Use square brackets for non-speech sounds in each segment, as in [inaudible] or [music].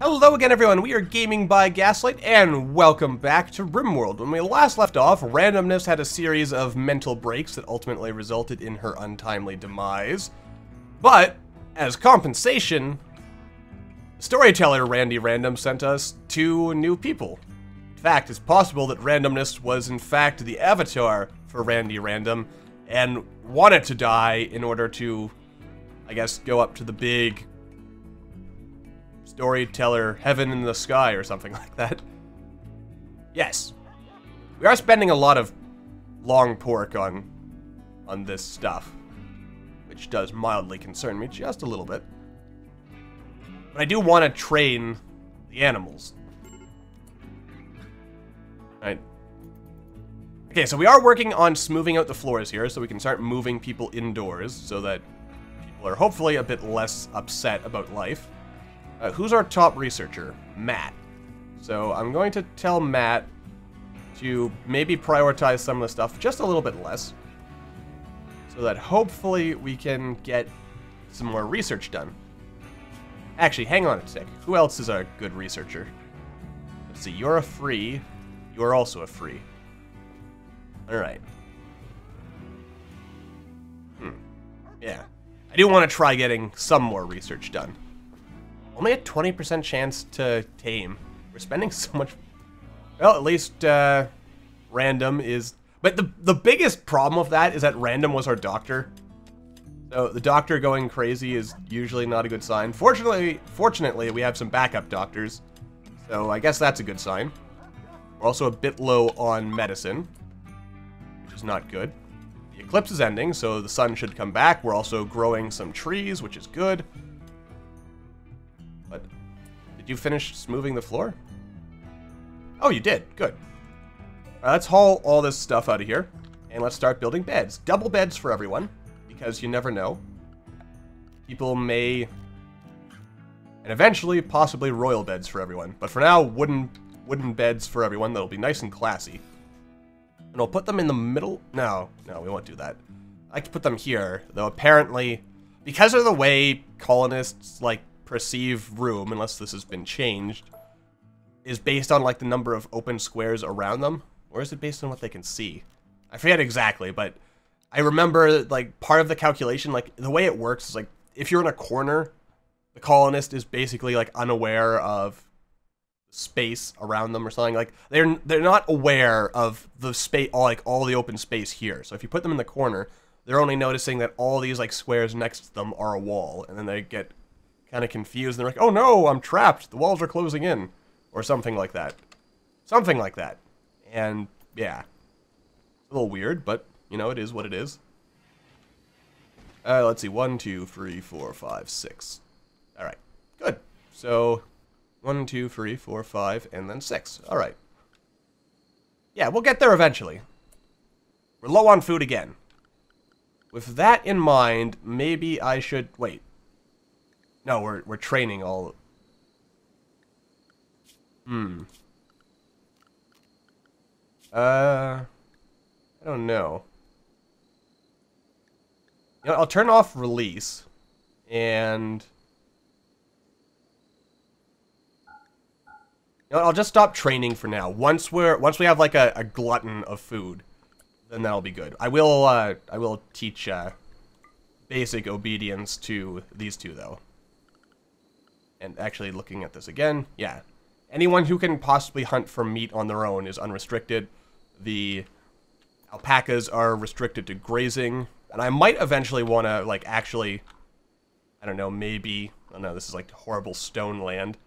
Hello again everyone, we are Gaming by Gaslight, and welcome back to RimWorld. When we last left off, Randomness had a series of mental breaks that ultimately resulted in her untimely demise. But, as compensation, storyteller Randy Random sent us two new people. In fact, it's possible that Randomness was in fact the avatar for Randy Random, and wanted to die in order to, I guess, go up to the big storyteller heaven in the sky or something [laughs] like that. Yes. We are spending a lot of long pork on on this stuff, which does mildly concern me just a little bit. But I do want to train the animals. Right. Okay, so we are working on smoothing out the floors here so we can start moving people indoors so that people are hopefully a bit less upset about life. Uh, who's our top researcher? Matt. So I'm going to tell Matt to maybe prioritize some of the stuff just a little bit less. So that hopefully we can get some more research done. Actually, hang on a sec. Who else is a good researcher? Let's see, you're a free. You're also a free. Alright. Hmm. Yeah. I do want to try getting some more research done. Only a 20% chance to tame. We're spending [laughs] so much... Well, at least, uh, Random is... But the, the biggest problem of that is that Random was our doctor. So the doctor going crazy is usually not a good sign. Fortunately, fortunately, we have some backup doctors. So I guess that's a good sign. We're also a bit low on medicine, which is not good. The eclipse is ending, so the sun should come back. We're also growing some trees, which is good. Did you finish smoothing the floor? Oh, you did. Good. Right, let's haul all this stuff out of here. And let's start building beds. Double beds for everyone. Because you never know. People may... And eventually, possibly royal beds for everyone. But for now, wooden wooden beds for everyone that'll be nice and classy. And I'll put them in the middle... No, no, we won't do that. I can put them here, though apparently... Because of the way colonists, like, perceive room, unless this has been changed, is based on like the number of open squares around them, or is it based on what they can see? I forget exactly, but I remember like part of the calculation, like the way it works is like if you're in a corner, the colonist is basically like unaware of space around them or something. Like they're they're not aware of the space, all like all the open space here. So if you put them in the corner, they're only noticing that all these like squares next to them are a wall, and then they get kind of confused. And they're like, oh no, I'm trapped. The walls are closing in. Or something like that. Something like that. And, yeah. A little weird, but, you know, it is what it is. Uh, let's see. One, two, three, four, five, six. Alright. Good. So, one, two, three, four, five, and then six. Alright. Yeah, we'll get there eventually. We're low on food again. With that in mind, maybe I should... Wait. No, we're we're training all. Hmm. Uh, I don't know. You know, I'll turn off release, and you know, I'll just stop training for now. Once we're once we have like a, a glutton of food, then that'll be good. I will uh, I will teach uh, basic obedience to these two though and actually looking at this again, yeah. Anyone who can possibly hunt for meat on their own is unrestricted. The alpacas are restricted to grazing. And I might eventually want to, like, actually... I don't know, maybe... Oh no, this is, like, horrible stone land.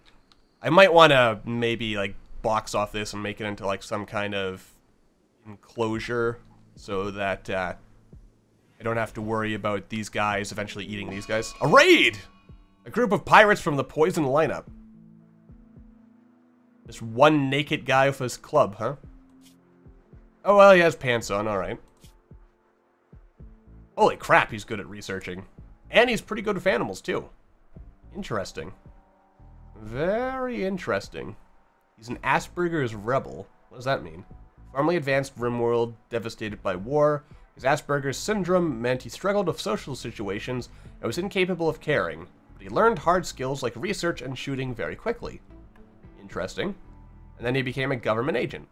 I might want to maybe, like, box off this and make it into, like, some kind of enclosure so that, uh, I don't have to worry about these guys eventually eating these guys. A raid! A group of pirates from the Poison lineup. This one naked guy with his club, huh? Oh, well, he has pants on, alright. Holy crap, he's good at researching. And he's pretty good with animals, too. Interesting. Very interesting. He's an Asperger's rebel. What does that mean? Formerly advanced RimWorld, devastated by war. His Asperger's syndrome meant he struggled with social situations and was incapable of caring. But he learned hard skills like research and shooting very quickly. Interesting. And then he became a government agent.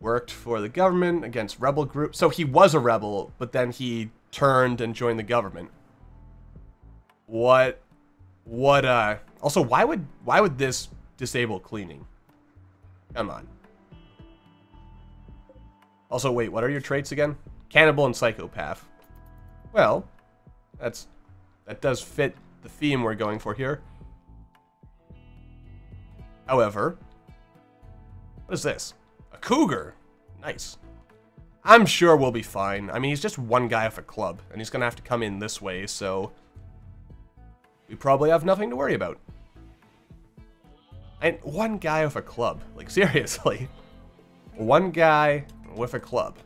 Worked for the government against rebel groups. So he was a rebel, but then he turned and joined the government. What what uh also why would why would this disable cleaning? Come on. Also, wait, what are your traits again? Cannibal and psychopath. Well, that's that does fit the theme we're going for here. However, what is this? A cougar. Nice. I'm sure we'll be fine. I mean, he's just one guy off a club, and he's gonna have to come in this way, so we probably have nothing to worry about. And one guy with a club. Like, [laughs] seriously. One guy with a club.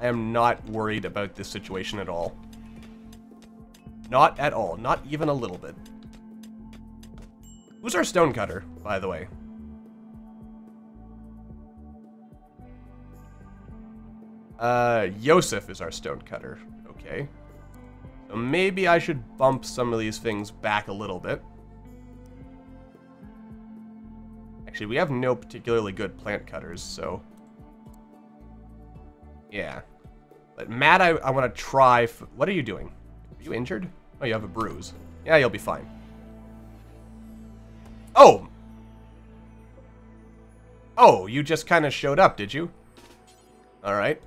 I am not worried about this situation at all. Not at all. Not even a little bit. Who's our stonecutter, by the way? Uh, Yosef is our stonecutter. Okay. So maybe I should bump some of these things back a little bit. Actually, we have no particularly good plant cutters, so... Yeah. But Matt, I, I want to try... what are you doing? Are you injured? Oh, you have a bruise. Yeah, you'll be fine. Oh! Oh, you just kind of showed up, did you? Alright.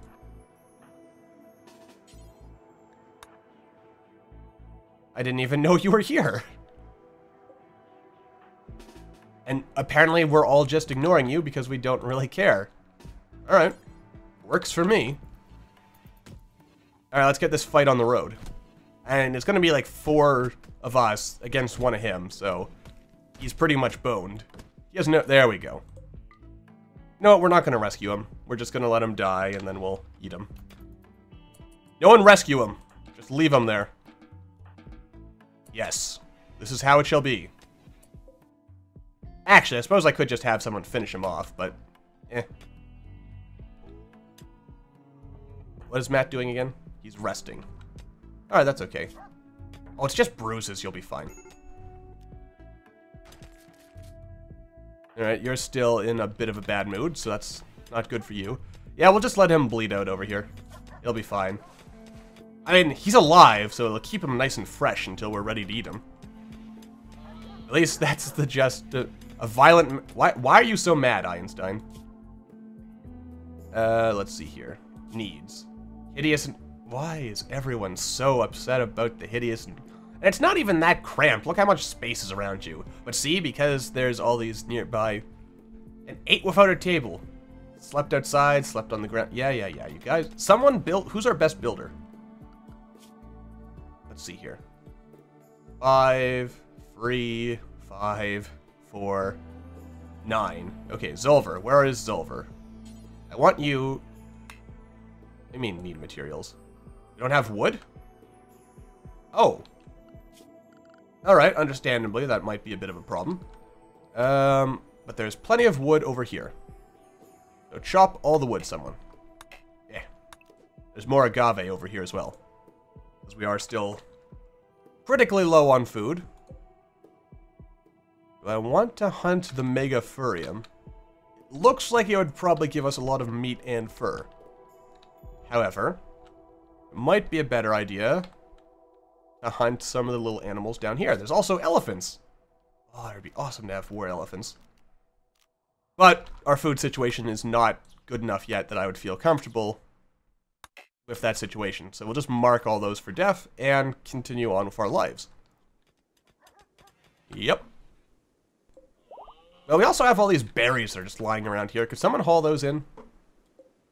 I didn't even know [laughs] you were here. And apparently we're all just ignoring you because we don't really care. Alright. Works for me. Alright, let's get this fight on the road. And it's going to be like four of us against one of him, so he's pretty much boned. He has no... There we go. No, we're not going to rescue him. We're just going to let him die, and then we'll eat him. No one rescue him. Just leave him there. Yes. This is how it shall be. Actually, I suppose I could just have someone finish him off, but... Eh. What is Matt doing again? He's resting. Alright, that's okay. Oh, it's just bruises. You'll be fine. Alright, you're still in a bit of a bad mood, so that's not good for you. Yeah, we'll just let him bleed out over here. He'll be fine. I mean, he's alive, so it'll keep him nice and fresh until we're ready to eat him. At least [laughs] that's the just... Uh, a violent... Why, why are you so mad, Einstein? Uh, let's see here. Needs. Hideous... Why is everyone so upset about the hideous... And it's not even that cramped. Look how much space is around you. But see, because there's all these nearby... And ate without a table. Slept outside, slept on the ground. Yeah, yeah, yeah. You guys... Someone built... Who's our best builder? Let's see here. Five, three, five, four, nine. Okay, Zolver. Where is Zolver? I want you... I mean, need materials. Don't have wood? Oh. Alright, understandably, that might be a bit of a problem. Um, but there's plenty of wood over here. So chop all the wood, someone. Yeah. There's more agave over here as well. Because we are still critically low on food. I want to hunt the Megatherium. Looks like it would probably give us a lot of meat and fur. However, might be a better idea to hunt some of the little animals down here. There's also elephants. Oh, it would be awesome to have four elephants. But our food situation is not good enough yet that I would feel comfortable with that situation. So we'll just mark all those for death and continue on with our lives. Yep. Well, we also have all these berries that are just lying around here. Could someone haul those in?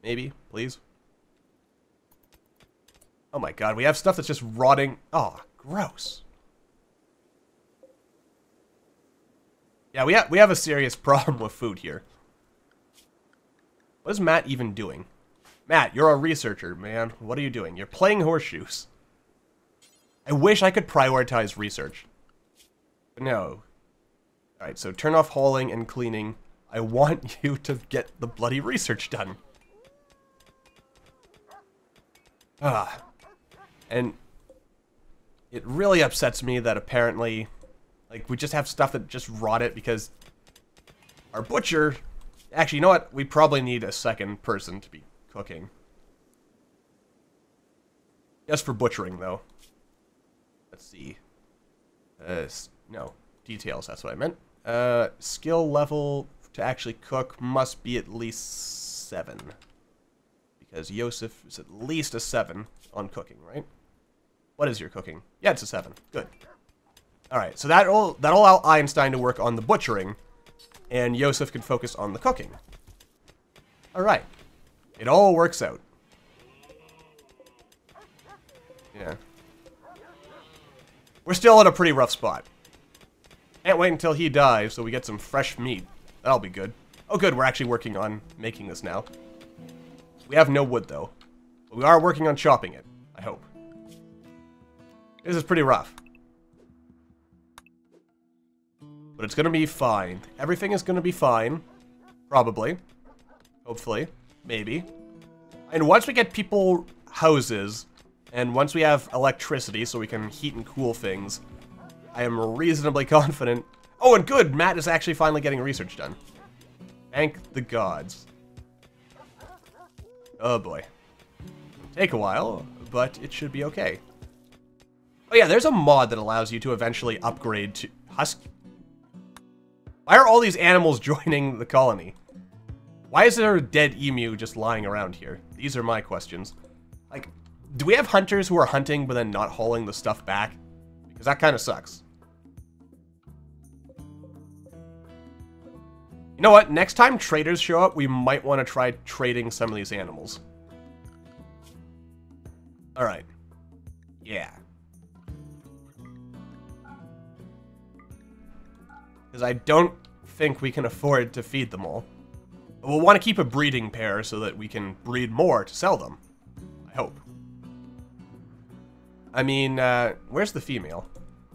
Maybe, please. Oh my god, we have stuff that's just rotting. Oh, gross. Yeah, we, ha we have a serious [laughs] problem with food here. What is Matt even doing? Matt, you're a researcher, man. What are you doing? You're playing horseshoes. I wish I could prioritize research. But no. Alright, so turn off hauling and cleaning. I want [laughs] you to get the bloody research done. Ah. And it really upsets me that apparently, like, we just have stuff that just rot it because our butcher... Actually, you know what? We probably need a second person to be cooking. Just for butchering, though. Let's see. Uh, no. Details, that's what I meant. Uh, skill level to actually cook must be at least 7. Because Yosef is at least a 7 on cooking, right? What is your cooking? Yeah, it's a 7. Good. Alright, so that'll, that'll allow Einstein to work on the butchering, and Yosef can focus on the cooking. Alright. It all works out. Yeah. We're still in a pretty rough spot. Can't wait until he dies so we get some fresh meat. That'll be good. Oh good, we're actually working on making this now. We have no wood though. But we are working on chopping it, I hope. This is pretty rough. But it's gonna be fine. Everything is gonna be fine. Probably. Hopefully. Maybe. And once we get people houses, and once we have electricity so we can heat and cool things, I am reasonably [laughs] confident. Oh, and good! Matt is actually finally getting research done. Thank the gods. Oh boy. Take a while, but it should be okay. Oh yeah, there's a mod that allows you to eventually upgrade to husk. Why are all these animals [laughs] joining the colony? Why is there a dead emu just lying around here? These are my questions. Like, do we have hunters who are hunting but then not hauling the stuff back? Because that kind of sucks. You know what? Next time traders show up, we might want to try trading some of these animals. Alright. Yeah. Because I don't think we can afford to feed them all. We'll want to keep a breeding pair so that we can breed more to sell them. I hope. I mean, uh, where's the female?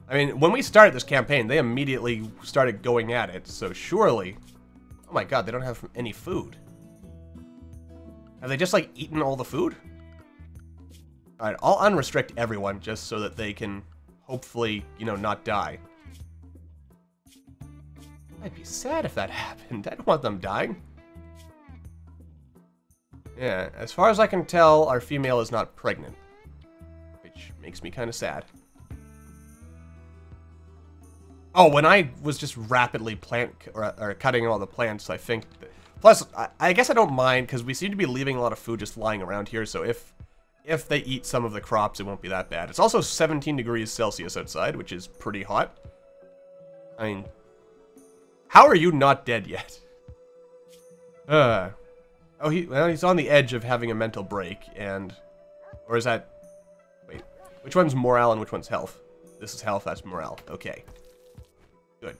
I mean, when we started this campaign, they immediately started going at it, so surely... Oh my god, they don't have any food. Have they just, like, eaten all the food? Alright, I'll unrestrict everyone just so that they can hopefully, you know, not die. I'd be sad if that [laughs] happened. I don't want them dying. Yeah, as far as I can tell, our female is not pregnant which makes me kind of sad. Oh, when I was just rapidly plant or, or cutting all the plants, I think. That, plus, I, I guess I don't mind because we seem to be leaving a lot of food just lying around here. So if if they eat some of the crops, it won't be that bad. It's also 17 degrees Celsius outside, which is pretty hot. I mean, how are you not dead yet? Uh. Oh, he well, he's on the edge of having a mental break, and or is that Wait. which one's morale and which one's health? This is health, that's morale. Okay. Good.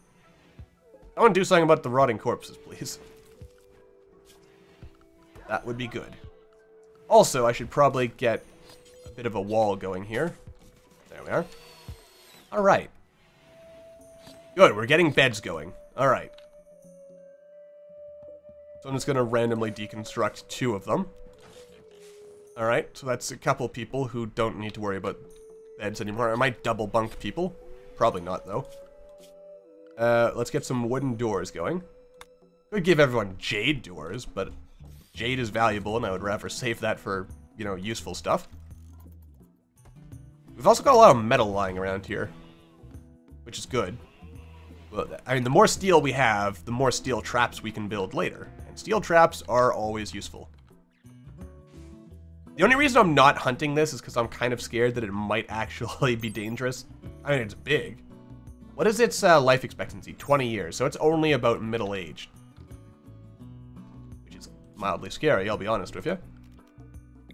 I want to do something about the rotting corpses, please. That would be good. Also, I should probably get a bit of a wall going here. There we are. Alright. Good, we're getting beds going. Alright. So I'm just going to randomly deconstruct two of them. Alright, so that's a couple people who don't need to worry about beds anymore. I might double bunk people. Probably not, though. Uh, let's get some wooden doors going. Could give everyone jade doors, but jade is valuable, and I would rather save that for, you know, useful stuff. We've also got a lot of metal lying around here, which is good. I mean, the more steel we have, the more steel traps we can build later. And steel traps are always useful. The only reason I'm not hunting this is because I'm kind of scared that it might actually [laughs] be dangerous. I mean, it's big. What is its uh, life expectancy? 20 years, so it's only about middle-aged. Which is mildly scary, I'll be honest with you.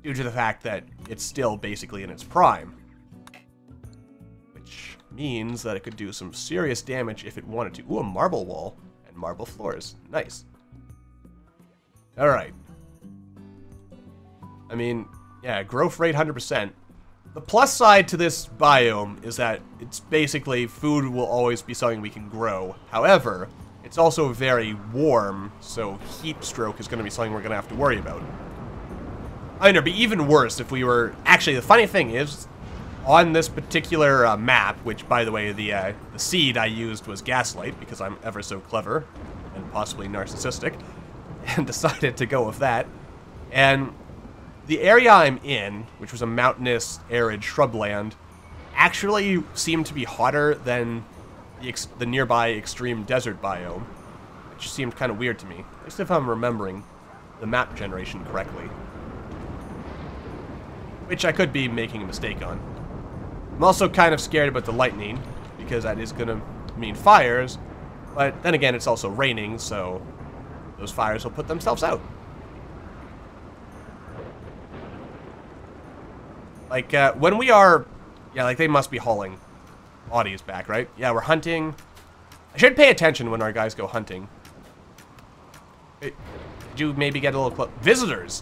Due to the fact that it's still basically in its prime. Means that it could do some serious damage if it wanted to. Ooh, a marble wall and marble floors. Nice. Alright. I mean, yeah, growth rate 100%. The plus side to this biome is that it's basically food will always be something we can grow. However, it's also very warm, so heat stroke is going to be something we're going to have to worry about. I mean, it'd be even worse if we were... Actually, the funny thing is, on this particular uh, map, which, by the way, the, uh, the seed I used was Gaslight, because I'm ever so clever and possibly narcissistic, [laughs] and decided to go with that. And the area I'm in, which was a mountainous, arid shrubland, actually seemed to be hotter than the, the nearby extreme desert biome, which seemed kind of weird to me, at least if I'm remembering the map generation correctly. Which I could be making a mistake on. I'm also kind of scared about the lightning, because that is going to mean fires, but then again, it's also raining, so those fires will put themselves out. Like, uh, when we are... Yeah, like, they must be hauling bodies back, right? Yeah, we're hunting. I should pay attention when our guys go hunting. Did you maybe get a little close? Visitors!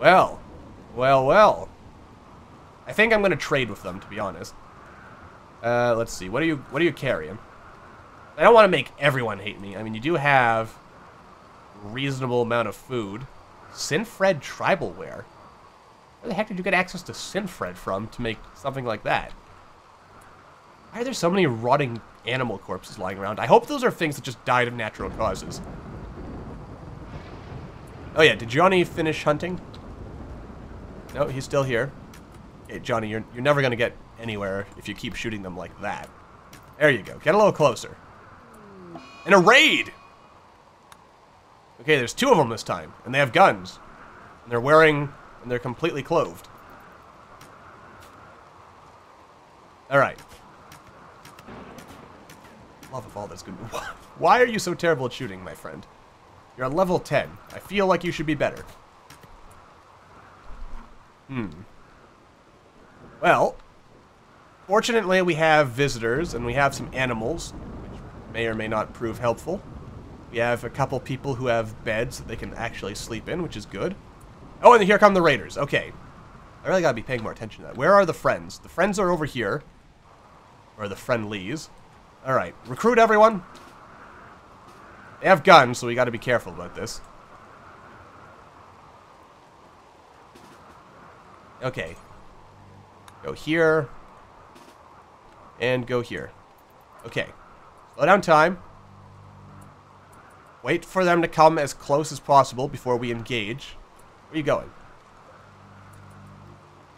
Well. Well, well. I think I'm to trade with them, to be honest. Uh, let's see. What are you What are you carrying? I don't want to make everyone hate me. I mean, you do have a reasonable amount of food. synthread tribal wear. Where the heck did you get access to synthread from to make something like that? Why are there so many rotting animal corpses lying around? I hope those are things that just died of natural causes. Oh yeah, did Johnny finish hunting? No, he's still here. Hey, Johnny, you're, you're never going to get anywhere if you keep shooting them like that. There you go. Get a little closer. And a raid! Okay, there's two of them this time, and they have guns. And they're wearing and they're completely clothed. Alright. Love of all this good... [laughs] Why are you so terrible at shooting, my friend? You're on level 10. I feel like you should be better. Hmm. Well, fortunately we have visitors, and we have some animals, which may or may not prove helpful. We have a couple people who have beds that they can actually sleep in, which is good. Oh, and here come the raiders. Okay. I really gotta be paying more attention to that. Where are the friends? The friends are over here. Or the friendlies. Alright. Recruit everyone. They have guns, so we gotta be careful about this. Okay. Go here. And go here. Okay. Slow down time. Wait for them to come as close as possible before we engage. Where are you going?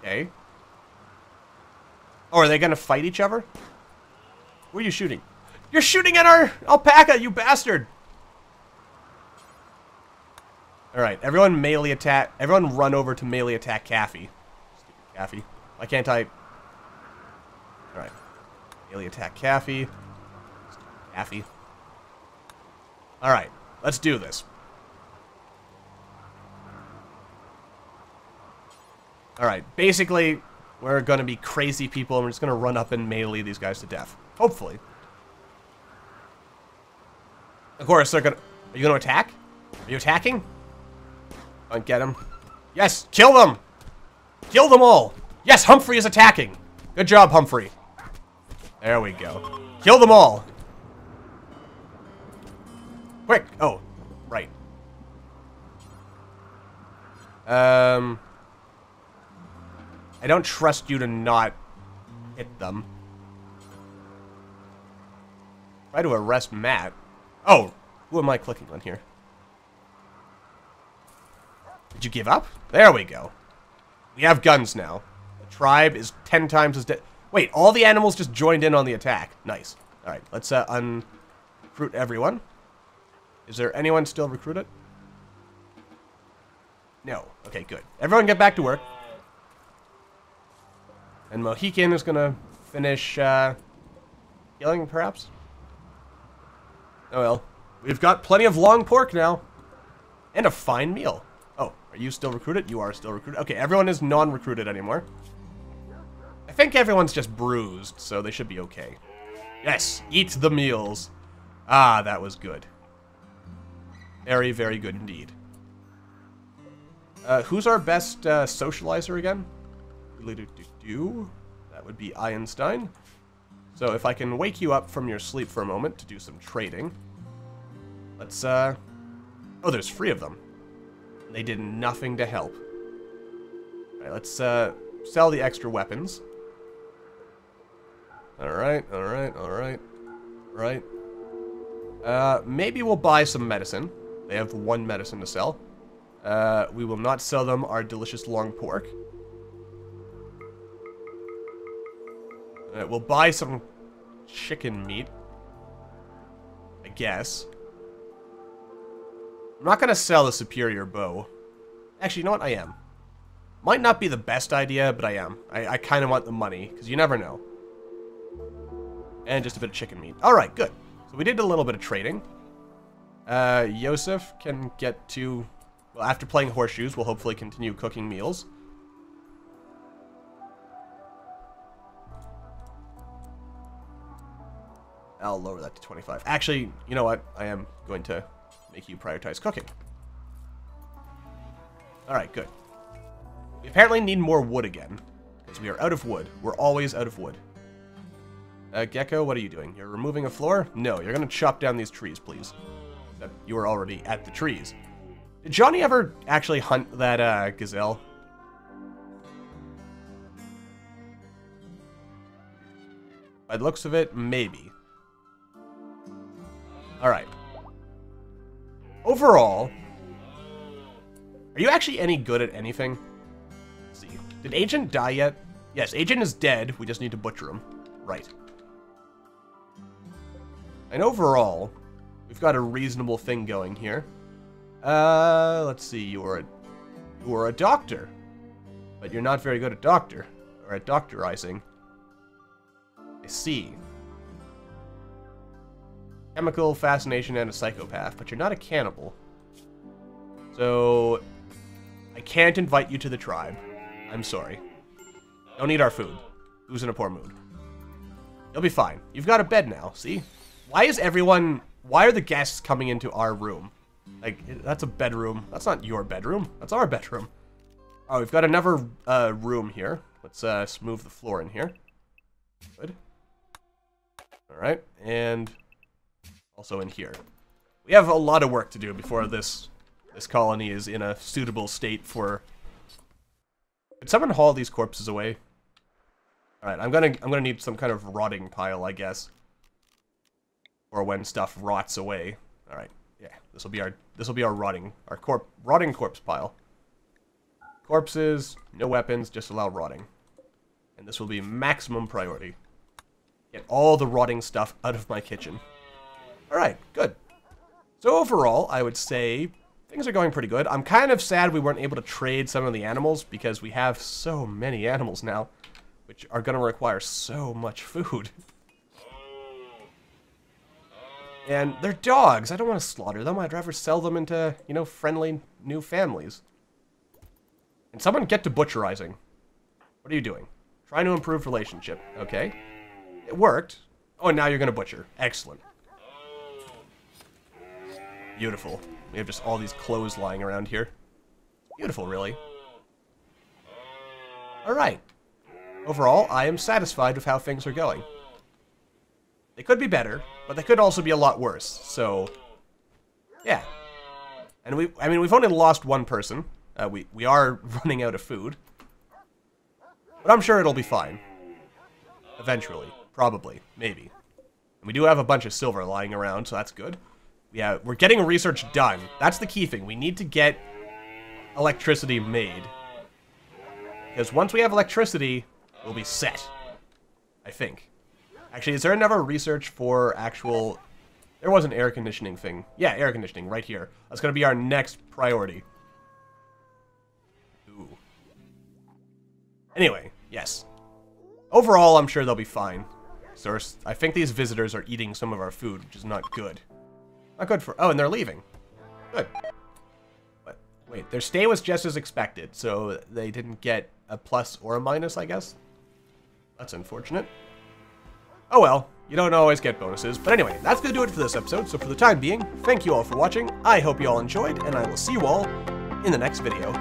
Okay. Oh, are they gonna fight each other? Where are you shooting? You're shooting at our alpaca, you bastard! Alright, everyone melee attack. Everyone run over to melee attack Caffey. Stupid Caffey. Why can't I... Alright. Melee attack Caffey. Caffey. Alright, let's do this. Alright, basically, we're gonna be crazy people and we're just gonna run up and melee these guys to death. Hopefully. Of course, they're gonna... Are you gonna attack? Are you attacking? Don't get him. Yes, kill them! Kill them all! Yes, Humphrey is attacking! Good job, Humphrey. There we go. Kill them all! Quick! Oh, right. Um... I don't trust you to not hit them. Try to arrest Matt. Oh, who am I clicking on here? Did you give up? There we go. We have guns now. The tribe is ten times as dead. Wait, all the animals just joined in on the attack. Nice. Alright, let's uh, everyone. Is there anyone still recruited? No. Okay, good. Everyone get back to work. And Mohican is going to finish uh, healing, perhaps? Oh well. We've got plenty of long pork now. And a fine meal. Oh, are you still recruited? You are still recruited. Okay, everyone is non-recruited anymore. I think everyone's just bruised, so they should be okay. Yes, eat the meals. Ah, that was good. Very, very good indeed. Uh, who's our best uh, socializer again? that would be Einstein. So if I can wake you up from your sleep for a moment to do some trading. Let's, uh... Oh, there's three of them. They did nothing to help. Alright, let's, uh, sell the extra weapons. Alright, alright, alright. Right. Uh, maybe we'll buy some medicine. They have one medicine to sell. Uh, we will not sell them our delicious long pork. Uh, we'll buy some chicken meat. I guess. I'm not going to sell the superior bow. Actually, you know what? I am. Might not be the best idea, but I am. I, I kind of want the money, because you never know. And just a bit of chicken meat. Alright, good. So we did a little bit of trading. Uh, Yosef can get to... Well, after playing horseshoes, we'll hopefully continue cooking meals. I'll lower that to 25. Actually, you know what? I am going to make you prioritize cooking. Alright, good. We apparently need more wood again. Because we are out of wood. We're always out of wood. Uh, Gecko, what are you doing? You're removing a floor? No, you're gonna chop down these trees, please. You were already at the trees. Did Johnny ever actually hunt that, uh, gazelle? By the looks of it, maybe. Alright. Overall, are you actually any good at anything? Let's see. Did Agent die yet? Yes, Agent is dead. We just need to butcher him. Right. And overall, we've got a reasonable thing going here. Uh, let's see. You're a, you're a doctor. But you're not very good at doctor. Or at doctorizing. I see chemical fascination and a psychopath, but you're not a cannibal. So, I can't invite you to the tribe. I'm sorry. Don't eat our food. Who's in a poor mood? You'll be fine. You've got a bed now, see? Why is everyone... Why are the guests coming into our room? Like, that's a bedroom. That's not your bedroom. That's our bedroom. Oh, we've got another uh, room here. Let's uh, smooth the floor in here. Good. Alright, and also in here. We have a lot of work to do before this this colony is in a suitable state for... Could someone haul these corpses away? Alright, I'm gonna I'm gonna need some kind of rotting pile, I guess. Or when stuff rots away. Alright, yeah. This will be our this will be our rotting our corp rotting corpse pile. Corpses, no weapons, just allow rotting. And this will be maximum priority. Get all the rotting stuff out of my kitchen. Alright, good. So overall, I would say things are going pretty good. I'm kind of sad we weren't able to trade some of the animals because we have so many [laughs] animals now, which are going to require so much food. [laughs] And they're dogs. I don't want to slaughter them. I'd rather sell them into, you know, friendly new families. And someone get to butcherizing. What are you doing? Trying to improve relationship. Okay. It worked. Oh, and now you're going to butcher. Excellent. Beautiful. We have just all these clothes lying around here. Beautiful, really. Alright. Overall, I am satisfied with how things are going. They could be better, but they could also be a lot worse, so... Yeah. And we, I mean, we've only lost one person. Uh, we, we are [laughs] running out of food. But I'm sure it'll be fine. Eventually. Probably. Maybe. And we do have a bunch of silver lying around, so that's good. Yeah, we're getting research done. That's the key thing. We need to get electricity made. Because once we have electricity, we'll be set. I think. Actually, is there another research for actual... There was an air conditioning thing. Yeah, air conditioning, right here. That's going to be our next priority. Ooh. Anyway, yes. Overall, I'm sure they'll be fine. So I think these visitors are eating some of our food, which is not good. Not good for... Oh, and they're leaving. Good. But, wait, their stay was just as expected, so they didn't get a plus or a minus, I guess? That's unfortunate. Oh well, you don't always get bonuses. But anyway, that's to do it for this episode, so for the time being, thank you all for watching, I hope you all enjoyed, and I will see you all in the next video.